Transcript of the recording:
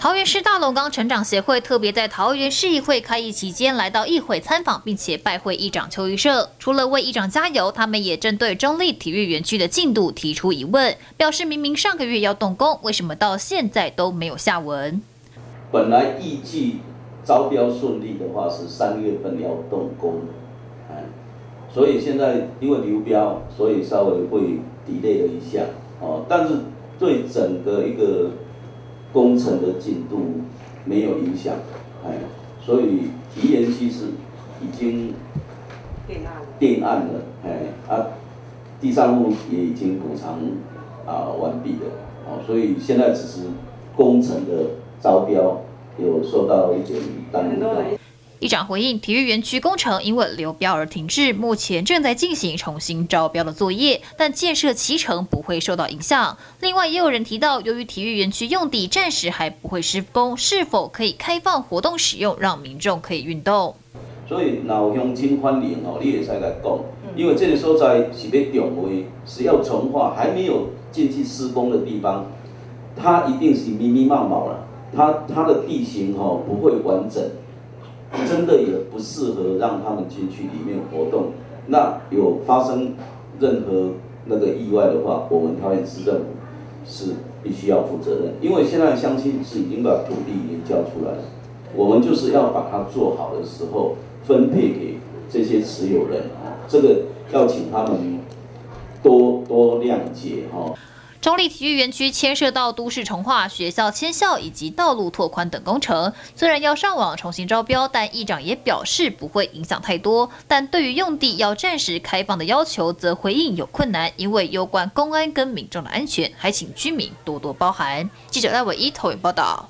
桃园市大龙岗成长协会特别在桃园市议会开议期间来到议会参访，并且拜会议长邱玉社。除了为议长加油，他们也针对中立体育园区的进度提出疑问，表示明明上个月要动工，为什么到现在都没有下文？本来预计招标顺利的话是三月份要动工，所以现在因为流标，所以稍微会 delay 了一下，哦，但是对整个一个。工程的进度没有影响，哎，所以提延期是已经定案定案了，哎，啊，地上物也已经补偿啊完毕了，哦，所以现在只是工程的招标有受到一点耽误。议长回应，体育园区工程因为流标而停滞，目前正在进行重新招标的作业，但建设期程不会受到影响。另外，也有人提到，由于体育园区用地暂时还不会施工，是否可以开放活动使用，让民众可以运动？所以，老乡亲欢迎哦，你也在来讲，因为这个所在是要定位是要重化，还没有进去施工的地方，它一定是密密麻麻了，它它的地形哈不会完整。真的也不适合让他们进去里面活动。那有发生任何那个意外的话，我们桃园市政府是必须要负责任。因为现在相亲是已经把土地已经交出来了，我们就是要把它做好的时候分配给这些持有人啊，这个要请他们多多谅解哈。中立体育园区牵涉到都市重化、学校迁校以及道路拓宽等工程，虽然要上网重新招标，但议长也表示不会影响太多。但对于用地要暂时开放的要求，则回应有困难，因为攸关公安跟民众的安全，还请居民多多包涵。记者赖伟一投影报道。